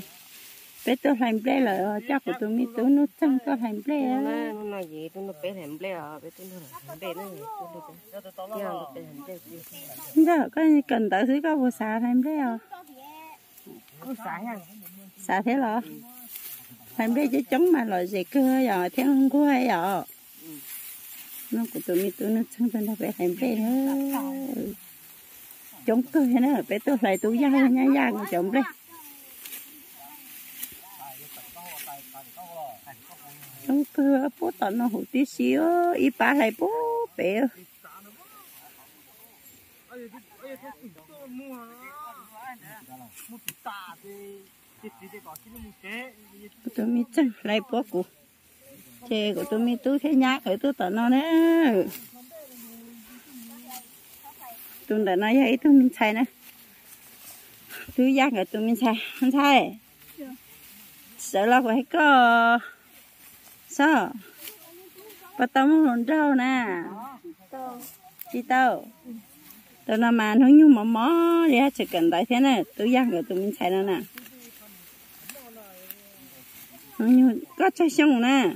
chị bé tôi làm ble là chắc của tôi mi tôi nó chân tôi làm ble á. Nó gì tôi nó bé làm ble à bé tôi nó làm nó nó bé. Gì. Giờ có cần tới thứ có vô xả làm ble à. Có xả nha xả thế là làm ble chứ chống mà loại gì cơ giờ theo không có hay giờ nó của tôi mi tôi nó chân tôi nó bé làm ble nữa chống cơ nữa bé tôi lại tôi ra nha của chồng đây chống cơ bố tao nó hụt tí xíu. Ý ba lại bố bé tôi mi chân lại bố cụ chè của tôi mi tôi thấy nhát ở tôi tao nó nè tôi đã nói vậy tôi mình xài nè. Tôi giác ở tôi mình xài. Không xài? Sợ lo phải có sao? Bắt tao muốn hồn trâu nè. Chị tao. Tao làm mà nó như mỏ mỏ đi chỉ cần tại thế này tôi giang rồi tôi mình xài nó nè. Nó như có chơi xong nè.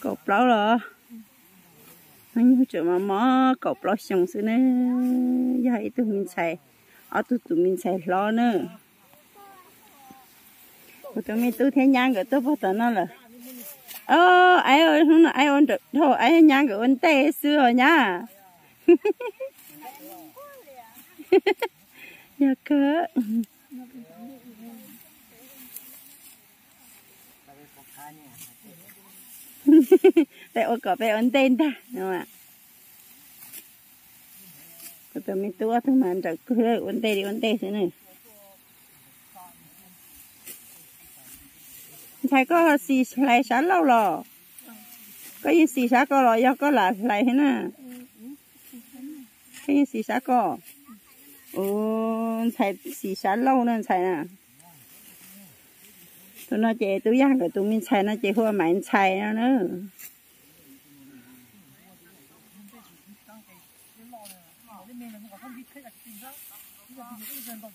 Cột lâu rồi. Nó như chỗ mỏ mỏ, cột lâu xong xưa nè. Vậy tụi mình xài ở tụi tụi mình xài lo nữa. Tụi mình tôi thấy nhang rồi tôi bắt tao nó là ơ ai ơi không ai ôn được? Thôi, ai nhang cái ôn tê xưa rồi nhá. Nhà cơ tại ô cỏ bé ôn tên ta, đúng không ạ? Có tụi mình tua thôi mà được cứ ôn tên đi, ôn tên thế này. Thầy có xì lại sáng lâu lò có gì xì sáng có lò do có là lại thế nè có gì xì sáng có ồ thầy xì sáng lâu nên thầy nè tụi nó chạy tụi giang rồi tụi mình chạy nó chạy hoa mạnh chạy nó nữa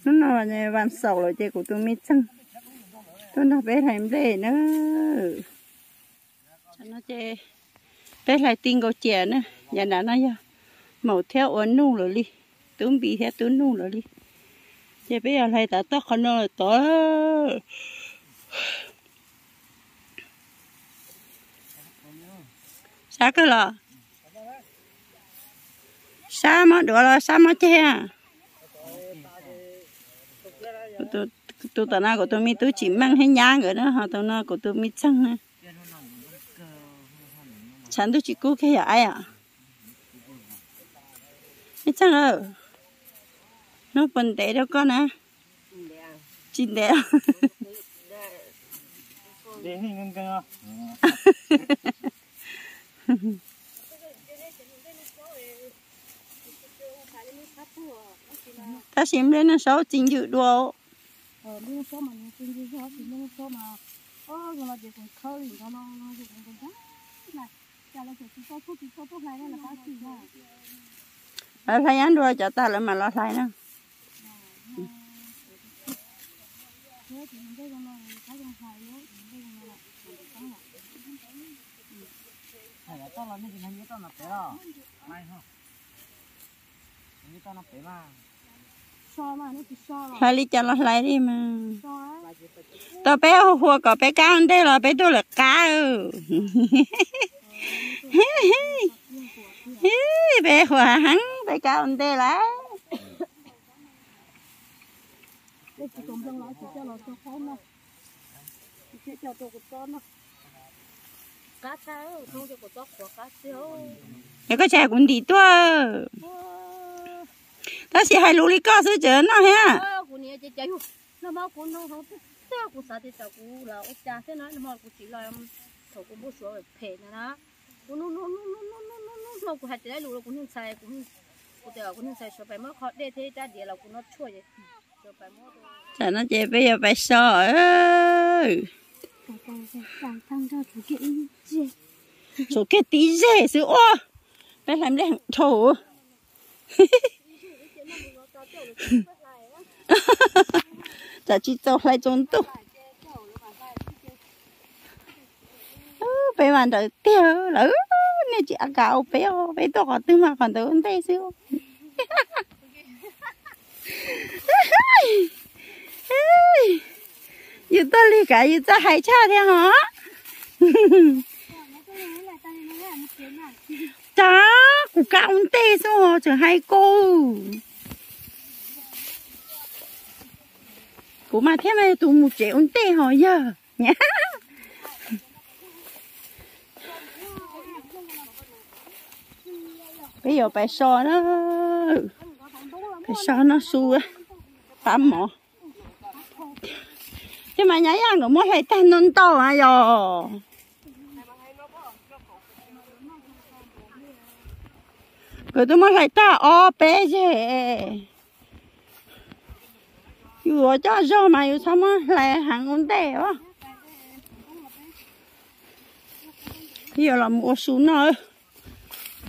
nó nói là van sầu rồi chạy của tụi mình chăng tôi nó bé làm để nữa. Nó chê bé lại tin câu chè nữa. Nhà đã nói giờ màu theo ấn nu rồi đi. Tướng bị theo tướng nu rồi đi. Chê bé lại đã tóc con nó là to sao cái lọ sao mà được lọ sao mà chê à tôi tao na của tôi mi tôi chỉ mang hay nhang rồi đó họ tao na của tôi mi chăng nè chẳng tôi chỉ cố cái ai à mi chăng ờ nó bần tệ đâu con nè chín tệ để hình ngân cơ ta xem lên nó sáu chín dự đồ thờ số mà những tin như thế thì những số mà ô nhưng mà chỉ còn khơi nó nó nó chỉ còn cái này chả là chỉ số thuốc chỉ số thuốc này là cái gì mà là thấy anh rồi cho ta lại mà lo thấy nữa tao là nên thì anh nhớ tao là bé rồi, mai không, nhớ tao là bé mà lại đi cho nó lại đi mà tao bé hùa có bé cá ăn đây là bé tôi là cá ừ bé hùa hắn, bé cá ăn đây là cá cá không cho có tóc của cá siêu. Cái con trai cũng đi tua ta chỉ hai lũ lý có chứ chứ nó ha chả nó chế bây giờ phải sợ ơi. Số cái dễ sự ô bé làm đây thổ giờ chỉ cho lại trốn tu bé bạn đợi tiêu lỡ nè chị ăn gạo bé bé to còn tư mà còn tới ấn tay siêu yêu ta li cả yêu ta hay cha thế hả chả cụ cả ấn tay sao chẳng hay cô của mà thế mà tụ một triệu ấn tay giờ? Nhá. Bây giờ phải so nó. Phải so nó su á tám mỏ. Chứ mà nhảy ăn rồi mới hay tan non to à giờ. Rồi tôi mới phải ta o, bé chứ vừa cho do mà dù sao mà lại hàng ổn tệ quá. Bây giờ là mua xuống nơi,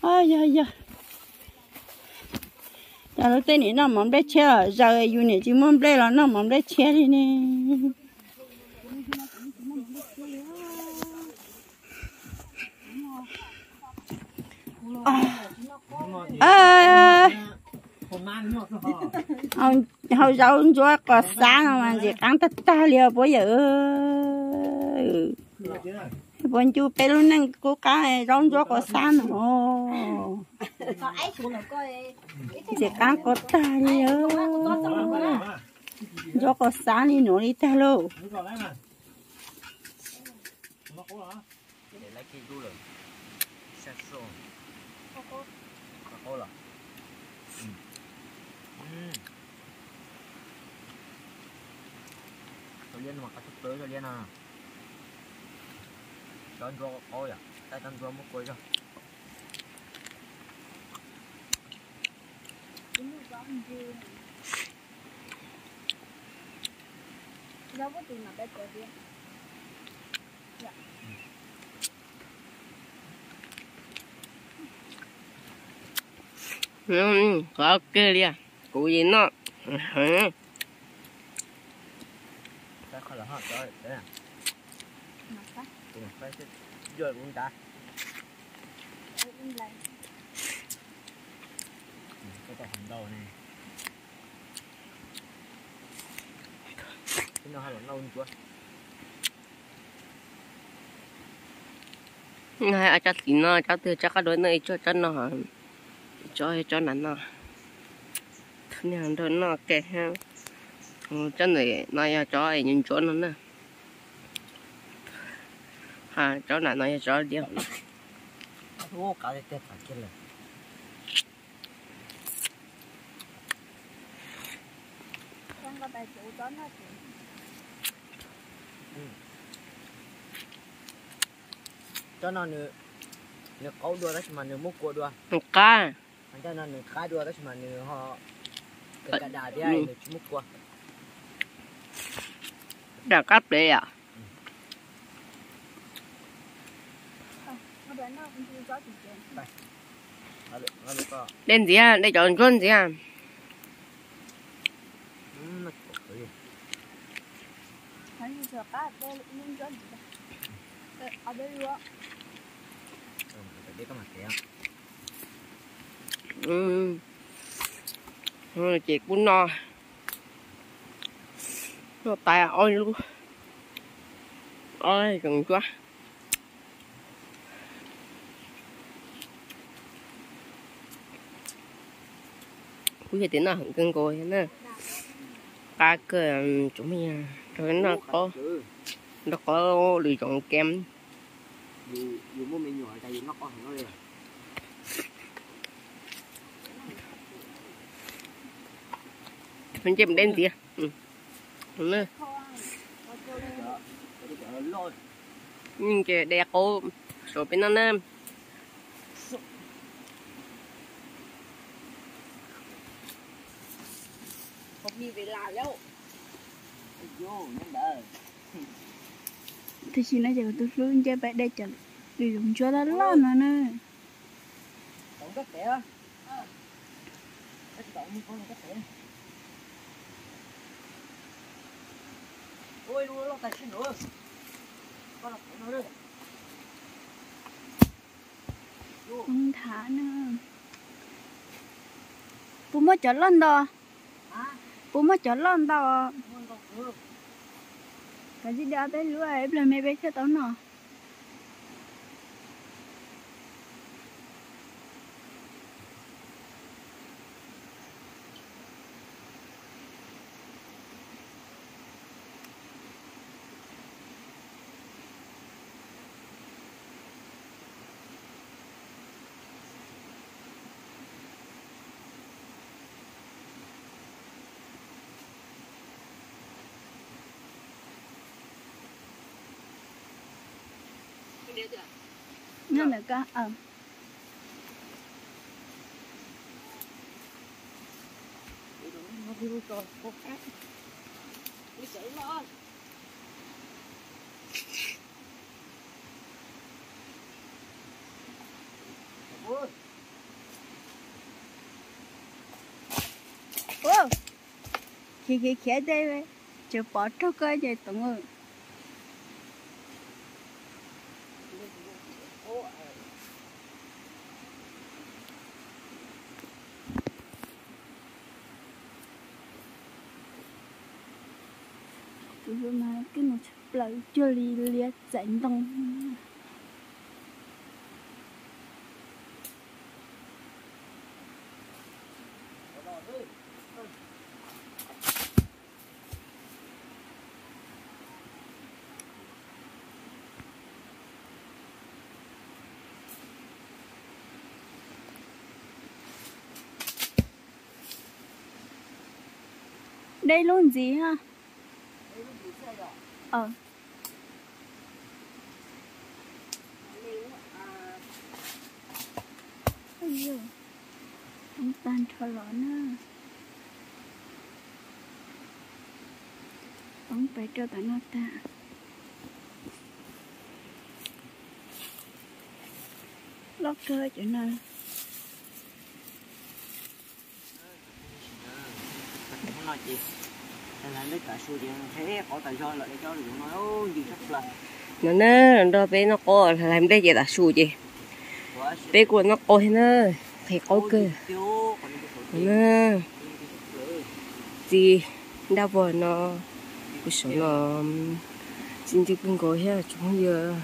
ôi da da giờ nó tên này nó mắm bé chơi giờ yêu này chỉ mắm bé là nó mắm bé che đi nè. À. À nay nó ông hầu dâu chúa có sáng mà chỉ cắn tất ta liều bây giờ bọn chú bé luôn năng cố này rong gió có sáng ồ chỉ cắn có ta liều. Gió có sáng đi nổi đi ta luôn để không bỏ lỡ những video hấp dẫn là tôi liên mà có chút tới rồi liên à. Cho anh rô ôi à tay anh rô mất quay rồi đâu có tiền nào để chơi đi. Ừ, có kia. đi à. Cụ gì nó. Ừ. ta khỏi là họ cho đấy à phải rồi cũng ta cái tàu hàng đầu này cái nó hay là lâu chưa Ngay ở chắc tí nó, chắc từ chắc cái đối này cho cho nó hả. Cho cho nó nó. Thân hàng đối nó kệ ha. Ừ, chân này nó ya cho ai nhìn chỗ nó nè. Ha, chỗ này nó ya cho đi. ô cả cái tép phải kia là Con có tài chủ đó nó thì cho nó nữa nữa câu đua đó mà nữa múc cua đua ca. cho nó nữa cá đua đó mà nữa họ Đã đấy à. nó được nó được có Đến gì à, đây chọn con gì à. ừ rồi chị cũng no. Nó tè ôi luôn. Ôi, cần quá. Bây giờ tính là hẳn cân cồi nè. ta cơ chúng mình rồi nó có nó có lựa chọn kem dù dù mua mình nhỏ tại vì nó có nó đây à? Mình chém đen gì à? Ừ. Lôi nhưng cái đẹp cô số bên nên đỡ thì chỉ nói giờ tôi luôn chơi bé đây chẳng đi dùng cho nó lo nữa nè. Tổng cách kẻ cái tổng con cách kẻ quay luôn lo tài xin nữa con là nó đây. Không thả nữa bố mới chở lên đó bố mới chở lên đó cái gì đó tới lúa em là mẹ bé cho tao nọ nó là có ờ. Rồi có ôi ô khi khi khi đây vậy chụp bỏ cho cái gì tụi người tụi mà cái một chụp lại chưa li liệt đông đây luôn gì ha? Ờ tan cho lọ nữa ông phải cho tao nó ta. Lót cơ nên không nói gì? Nên là lấy cả số tiền thế có tài cho lại cho được nói ô gì chắc là nó nè đó bé nó có làm đây gì là gì quá bé của nó có thế nè thì có cơ nè gì đau vợ nó cái số nó xin chỉ cũng có hết chúng giờ.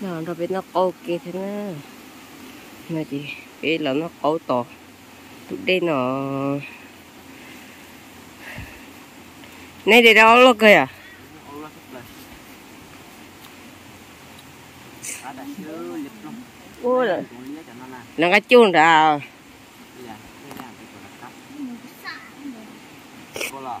Nó đó bé nó có cái thế nè nè gì bé là nó có to. Tụi đây nó này để đâu lo kìa ô là chắc là à đã chưa liệp luôn ô là cũng nhớ cho nó là nó cái chuông ra bây giờ đây là cái của là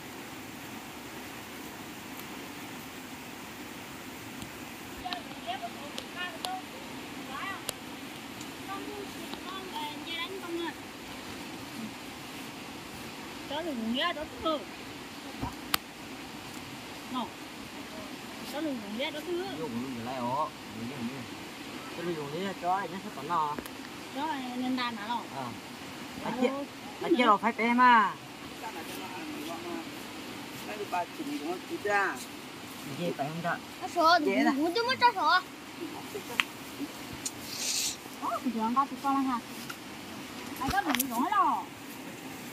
nhớ nó từ từ đây đi ha à đã chưa là cụ thể nó có thể chúng ta đi chúng ta đi cái gì vậy à kìa sao nó liệu đi sống à Đờ, đây là đồ cơ nữa. sống xe nó đi chút là đó? Là nguồn giá đó. thứ nó đó là nguồn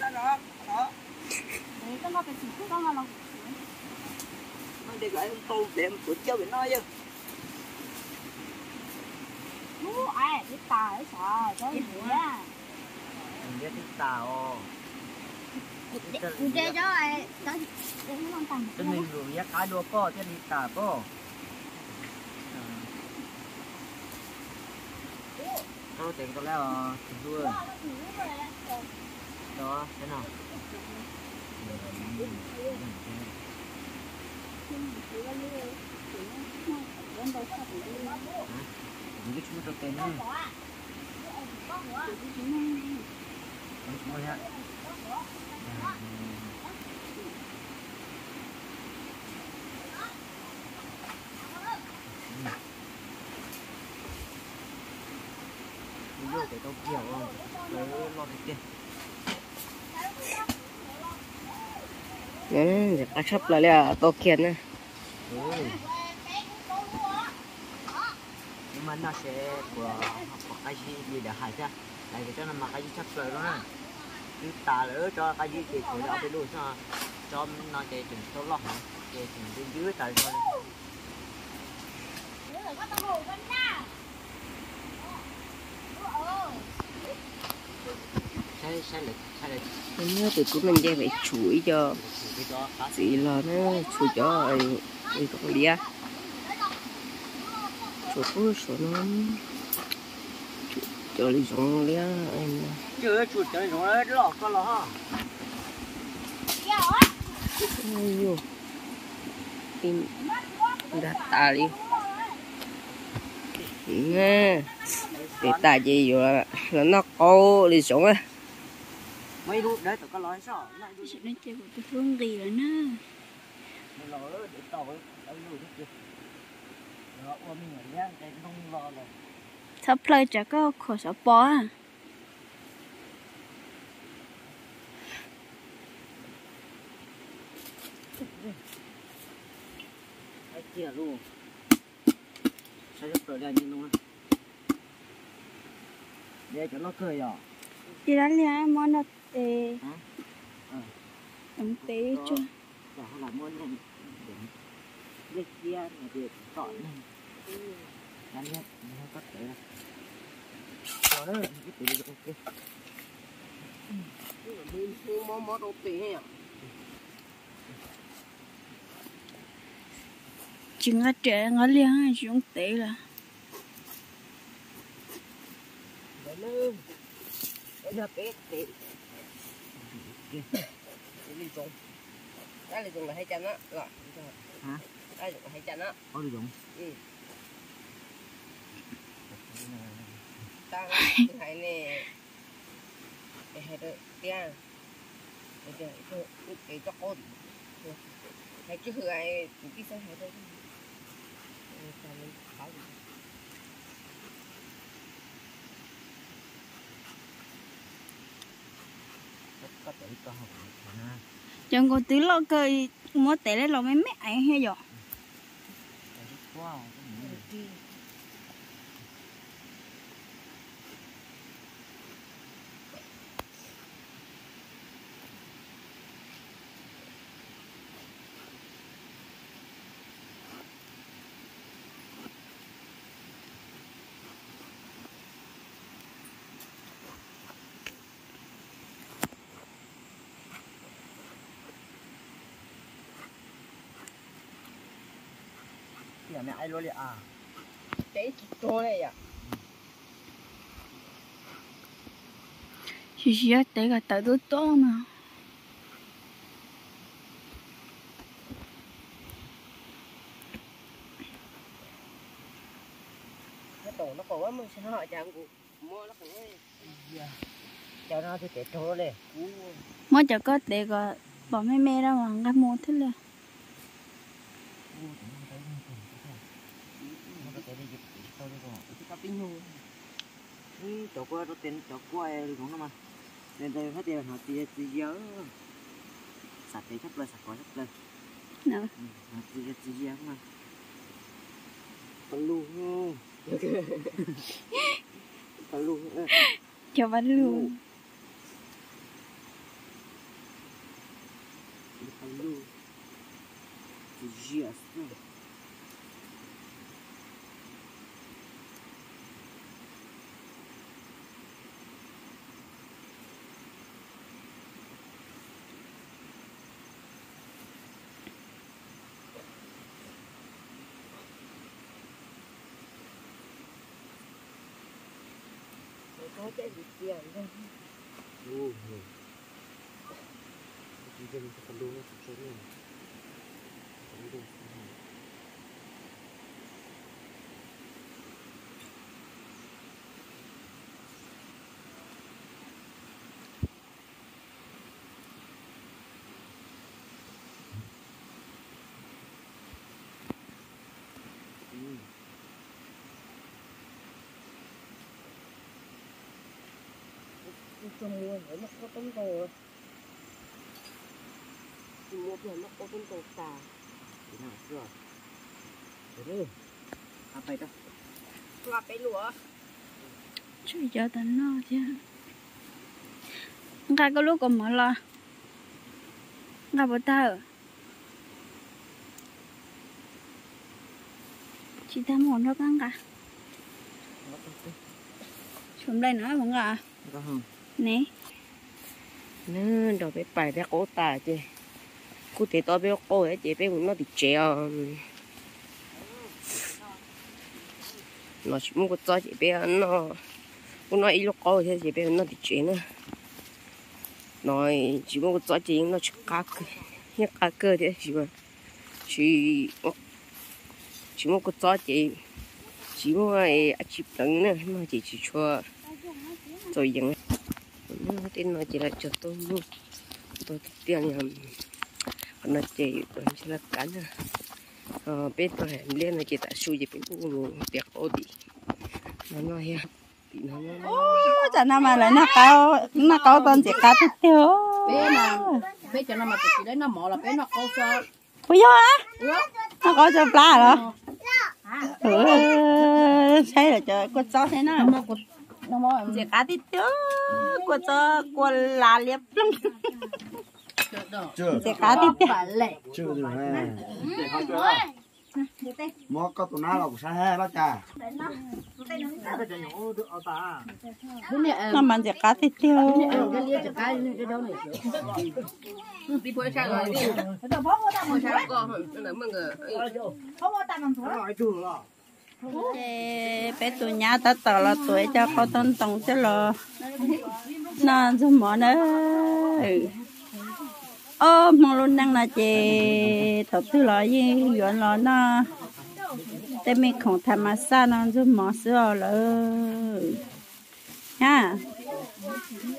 giá đó thứ dùng như lại ó như như như cái này dùng đấy cho nó sẽ còn nó đó là nên đàn hả nó ờ à kia à kia rồi phải bé mà gì phải không đó nó sợ Dễ đó. muốn chứ mất cho sợ Ủa, thì dọn qua thì con là hả? Ai có bị rối đâu. Để con nó phải chỉ con là lòng. để lại tôi để của chơi với nó chứ Ú, ai, biết tà ấy sợ, cho gì á. mình biết thích tàu Ủa, chơi cho ai, cho để nó con tầm. cho mình rồi giá cá đua có cho đi tà có Thôi tiền tôi lấy ờ đua đó thế nào cái chúng tôi tên nữa Đúng rồi ạ. Đi vô để tao kiểu lấy lo cái tiền nè cá sắp lại là to kiên nè ừ. nhưng mà nó sẽ của của cái gì gì để hại ra lại cái cho nó mà cái gì chắc rồi đó nè cứ tà lỡ cho cái gì thì của nó cái luôn cho cho nó chạy chừng số lót hả chạy chừng bên dưới tại thôi sai sai lịch sai lịch nó từ của mình dây phải chuỗi cho cái chị là nó chuỗi cho ấy ấy có đi à chuỗi của số nó cho đi giống lia em. Chưa chuột cho nó lọt con lọ ha ayo in đã ta đi. Nè để ta gì rồi là là nó cô đi xuống á mấy lúc đấy con nói sao lại đuôi Sự nó chơi của tôi phương gì rồi nè mày lo để tàu ấy tao đuôi hết kìa. Nó ôm mình ở nhá cái không lo rồi. Sắp play chả có khổ sở bó à? Cái kia luôn. Sao rất rồi ra như luôn để cho nó cười à? Đi đánh liền món nó tê Hả? Đóng tế cho và họ làm món này để kia là để chọn. Này đánh nhất nó có thể là cho nó cái tỷ lệ ok. Món món đầu tiên à Chỉ ngã trẻ ngã liền hay chúng tế là Đấy lên Đấy là bé tí cái ly dùng cái ly dùng là hai chân á Rồi Hả? cái là dùng là hai chân á có ly dùng Ừ. Tăng hai nè Cái hai đứa Tia Cái kia Cái kia Cái cho con Hai cái hư ai cái sao hai đứa Sao mình khảo được có ha Chẳng có tí lo cười Mua tế lên lo mấy mẹ ấy hay rồi mẹ ai luôn đi. À. Cái chỗ này à? Chỉ chỉ tế cả tới tôi to mà. Cái tổ nó cổ quá mình sẽ hỏi chàng cụ. Mua nó cũng cho nó thì cái chỗ này Mua chả có tế cả Bỏ mấy mẹ ra mà ngắt mua thế là Cái pin hù Ừ, chỗ qua nó tiền chỗ qua cũng nó mà nên đây hết tiền họ tiền tiền nhớ sạch thì chắc lên sạch khỏi chắc lên nữa Ừ, họ tiền tiền nhớ mà còn luôn không còn luôn Cho bắt luôn còn luôn tiền nhớ Có cái gì kia đây luôn chỉ dân còn luôn nó sụp trồng mua phải nó có tông đồ mua phải nó có tông đồ tà. Thì nào chưa Để đi À phải đâu? Là cái lúa. Chú cho tận nó chứ. Ngay có lúc còn mở lo. Ngay bữa tao chị ta muốn nó căng cả xuống đây nữa người Có không nè nè đồ bé bài bé cổ tà chứ cụ thể tôi bé cổ ấy chị bé nó thì treo nó chỉ muốn có cho chị bé nó cũng nói ít lúc cổ thì chị bé nó thì treo nữa nói chỉ muốn có cho chị nó chỉ cá cơ nhắc cá cơ thế chỉ mà chỉ chỉ muốn có cho chị chỉ muốn ai chụp tấn nữa mà chị chỉ cho rồi dừng nó tin nó chỉ là cho tôi luôn. Tôi tiền nhầm còn nó chỉ tôi chỉ là cắn à ờ bên tôi hẹn lên là chỉ tại suy gì bên cũng tiệc ô đi. Nó nói ha nó nó Ôi, chả nào mà lại nó cao nó cao con chỉ cá tiếp theo bé mà bé cho nó mà chỉ đấy nó mỏ là bé nó câu cho. Bây giờ á? Nó có cho pla rồi ừ thấy là cho con chó thế nào nó nó chỉ cá tiếp theo con chó con là liệp lắm. Chỉ cá phải lệ. Chưa được ha. Mó có tụi nó là của sao ha bác trà nó. Mà chỉ cá cái cái cái đâu này. Đi bơi sang rồi đi. Bơi sang con nó mừng rồi Ê, bé tụi nhà ta tỏ là tuổi cho có tôn tổng cho lo, nó cho mỏ nữa ô mong luôn năng là chị thật thứ là gì chuyện là nó. Để mình không tham mà xa nó cho mỏ sữa lỡ. Ha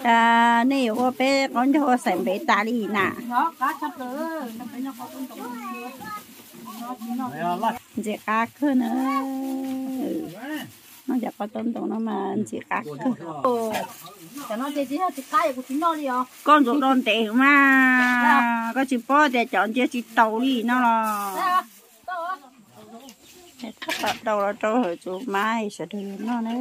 à nè, có bé con cho sản bé ta đi nè chị cá cơ nữa nó giờ có tôm tôm nó mà chị cá cơ cho nó con ruột đòn tệ mà có chị po để chọn chia chị tàu đi nó là thắt đầu là trâu hồi chú mai sẽ đưa nó nữa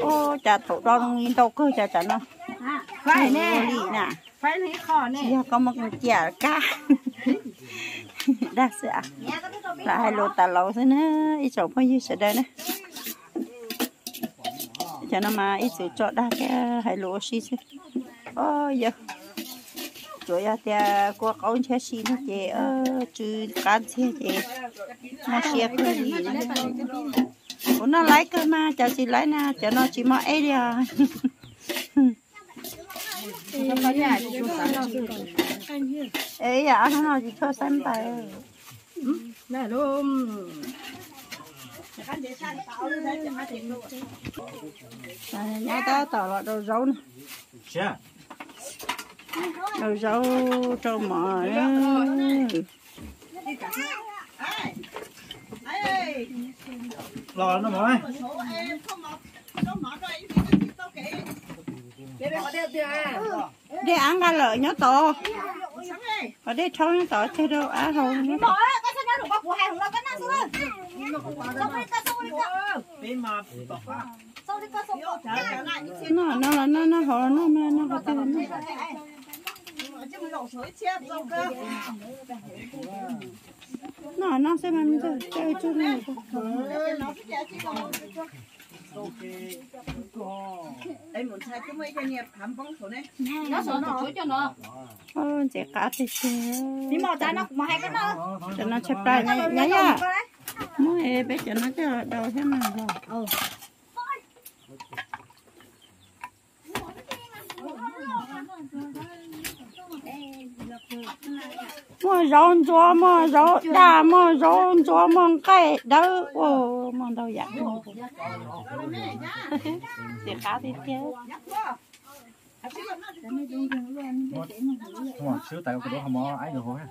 ô chả thổ đo nhìn đâu cơ chả chả nó phải nè phải nè phải lấy kho nè có một chả cá đa sẽ là hai lô tà lầu thế nữa. Ít chỗ bao nhiêu sẽ đây nè. Cho nó mà ít chỗ cho đa cái hai lô xí chứ. Ôi giờ chỗ ya tia qua con xe xí nó chị ơ chứ can xe chị nó xe cái gì nó lấy cơ mà. Cho chị lấy nè cho nó chỉ mà ấy đi à nó có nhà thì chúng ta nó ấy à nó nói chỉ cho xem tay nè luôn nhà ta tỏ là đồ rau nè đồ rau trâu mỏ Lo nó mỏi đi ăn gà lợi nhớ to ở đây trâu nhớ to chơi đâu á hầu nhớ to nó nó là nó nó hồ nó mà nó có tiền nó nó nó sẽ làm gì chơi chơi này nó sợ nó chối cho nó ôi trẻ cá thì chơi đi mò ta nó mà hay cái nó cho nó chụp lại. Nhá nhá. mỗi bé cho nó cho đầu thế nào rồi mua rau cho mua rau đa mua rau cho mua cái đâu ô mua đâu vậy? Thì cá thì chơi Không xíu tại cái đó không có ấy được ha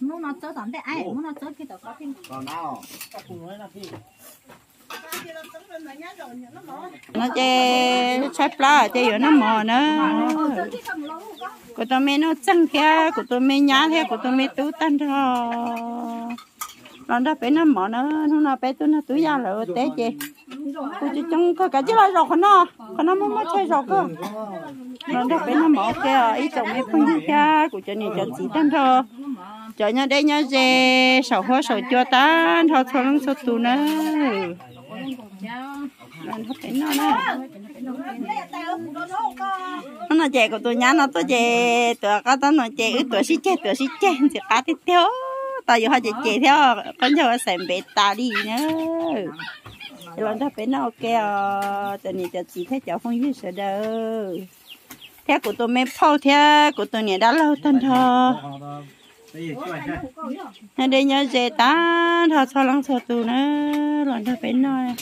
muốn nó chớ tạm để ai muốn nó chớ khi tao có thêm. Còn nào nó chơi trái pla chơi ở nó mò nữa. Của tôi mới nó trăng theo của tôi mới nhá theo của tôi mới tú tan cho nó đã bé nó mò nó nó nó bé tôi nó túi ra rồi, té chị cô chỉ trông có cái chứ là rồi nó con nó muốn mất chơi rồi cơ. Nó đã bé nó mò kia ý chồng mấy phân như cha của cho nên cho chỉ tan cho cho nhau đây nhau dê, sầu hoa sầu chua tan thôi thôi nó sầu tù nữa nó nó nữa của tôi nhá, nó tôi chị tôi có tôi nói chị tôi xí chết tôi xí chết thì cá tiếp theo tao giờ họ chỉ chị theo con cho xem bé ta đi nữa lần đó bé nó ok à cho nên chỉ thấy cháu không biết sợ đâu theo của tôi mới phao theo của tôi nhớ đã lâu tân thôi nên đây nhớ dễ ta thọ sao lăng sao tù nữa. Lần đó bé nói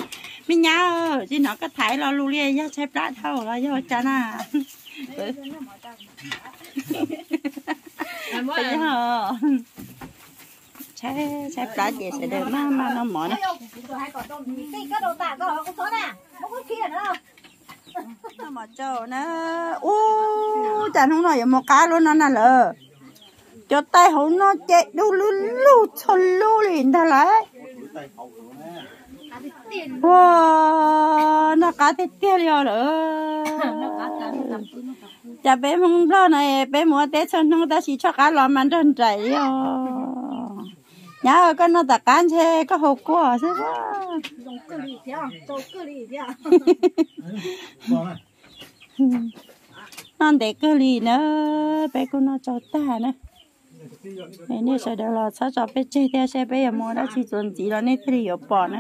mình nhớ chứ nó có thái lo lu lia giá xếp đã thâu là do cha na bây giờ xe xe đã gì sẽ được mà mà nó mỏ nó nó mỏ trâu nó ô chẳng không nói một cá luôn nó nè lờ cho tay không nó chạy đu lu lu chôn lu liền ta lại wow nó cá thì tiêu liao rồi. Chả bé mong lo này bé mua tết xuân không ta chỉ cho cá lò mà đơn chạy nhớ con nó ta cán xe có hộp của thế quá non để cơ lì nữa bé con nó cho ta nữa bé nè sẽ được là sao cho bé chơi theo xe bé mua đã chỉ chuẩn chỉ là nên thì bỏ nữa.